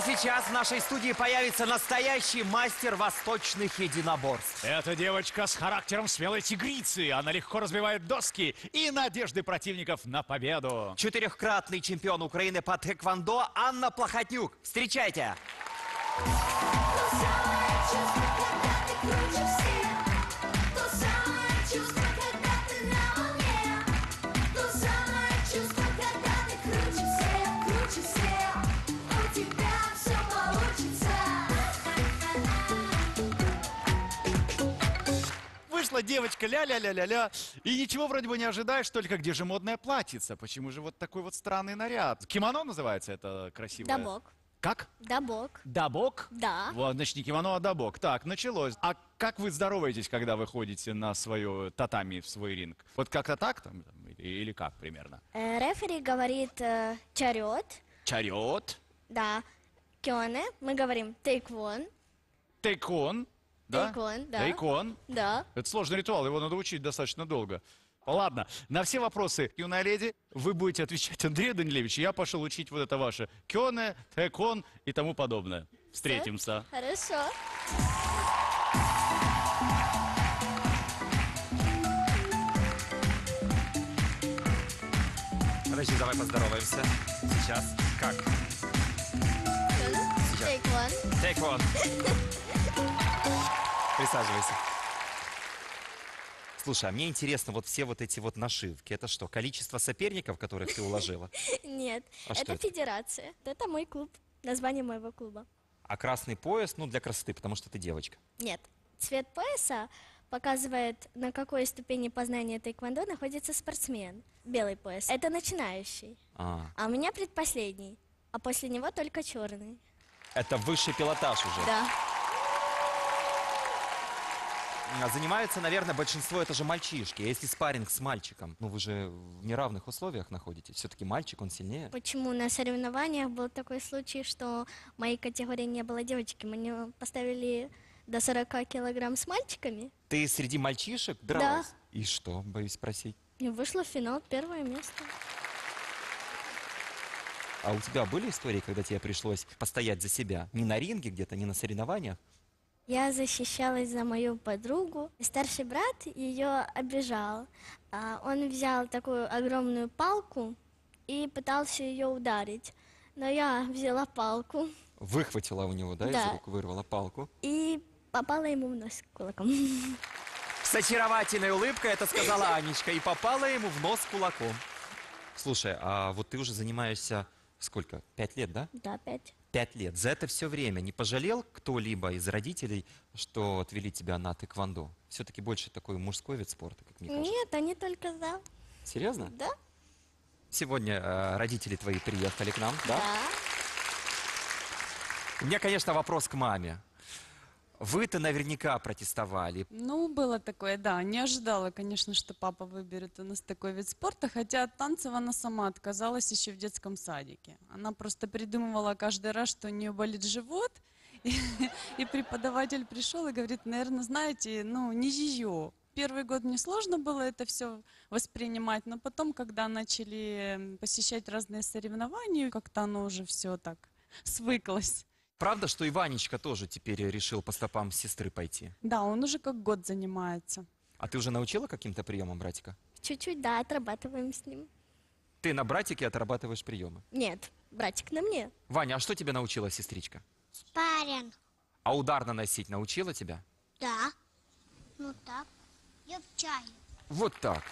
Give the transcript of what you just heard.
а сейчас в нашей студии появится настоящий мастер восточных единоборств. Эта девочка с характером смелой тигрицы. Она легко разбивает доски и надежды противников на победу. Четырехкратный чемпион Украины по тэквондо Анна Плохотнюк. Встречайте! То Вышла девочка ля-ля-ля-ля-ля. И ничего вроде бы не ожидаешь, только где же модная платьица? Почему же вот такой вот странный наряд? Кимоно называется это красивое? Дабок. Как? Дабок. Дабок? Да. Вот, значит, не кимоно, а дабок. Так, началось. А как вы здороваетесь, когда вы ходите на свое татами, в свой ринг? Вот как-то так там? или, или как примерно? Э, рефери говорит э, чарет, Чарет, да. Кёне, мы говорим тейквон, тейкон. Да? Тейкон, да. Тейкон. да. Это сложный ритуал, его надо учить достаточно долго. Ладно, на все вопросы, юная леди, вы будете отвечать Андрею Данилевичу. Я пошел учить вот это ваше кёне, тэкон и тому подобное. Встретимся. Хорошо. Подожди, давай поздороваемся. Сейчас. Как? Сейчас. Тейквон. Take one. Присаживайся. Слушай, а мне интересно, вот все вот эти вот нашивки, это что, количество соперников, которых ты уложила? Нет, А это это? федерация. Это мой клуб. Название моего клуба. А красный пояс, ну, для красоты, потому что ты девочка. Нет. Цвет пояса показывает, на какой ступени познания тайквондо находится спортсмен. Белый пояс. Это начинающий. А, А у меня предпоследний. А после него только черный. это высший пилотаж уже. Да. Занимаются, наверное, большинство это же мальчишки. Если спарринг с мальчиком, ну вы же в неравных условиях находитесь. Все-таки мальчик, он сильнее. Почему на соревнованиях был такой случай, что в моей категории не было девочки? Мне поставили до 40 килограмм с мальчиками. Ты среди мальчишек дралась? И что, боюсь спросить? И вышла в финал первое место. А у тебя были истории, когда тебе пришлось постоять за себя? Не на ринге где-то, не на соревнованиях? Я защищалась за мою подругу. Старший брат ее обижал. А, Он взял такую огромную палку и пытался ее ударить. Но я взяла палку Выхватила у него, да, из Да. рук, вырвала палку. и попала ему в нос кулаком. С очаровательной улыбкой это сказала Анечка и попала ему в нос кулаком. Слушай, а вот ты уже занимаешься сколько? Пять лет, да? Да, опять. Пять лет. За это все время не пожалел кто-либо из родителей, что отвели тебя на тэквондо? Все-таки больше такой мужской вид спорта, как мне кажется. Нет, они только за. Серьезно? Да? Сегодня э, родители твои приехали к нам, да? Да. У меня, конечно, вопрос к маме. Вы-то наверняка протестовали. Ну, было такое, да. Не ожидала, конечно, что папа выберет у нас такой вид спорта, хотя от танцев она сама отказалась еще в детском садике. Она просто придумывала каждый раз, что у нее болит живот, и, преподаватель пришел и говорит, наверное, знаете, ну, не ее. Первый год мне сложно было это все воспринимать, но потом, когда начали посещать разные соревнования, как-то оно уже все так свыклось. Правда, что Иванечка тоже теперь решил по стопам сестры пойти? Да, он уже как год занимается. А ты уже научила каким-то приемам братика? Чуть-чуть, да, отрабатываем с ним. Ты на братике отрабатываешь приемы. Нет, братик на мне. Ваня, а что тебя научила сестричка? Спарринг. А удар наносить научила тебя? Да. Ну так. Я в чае. Вот так.